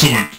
Excellent.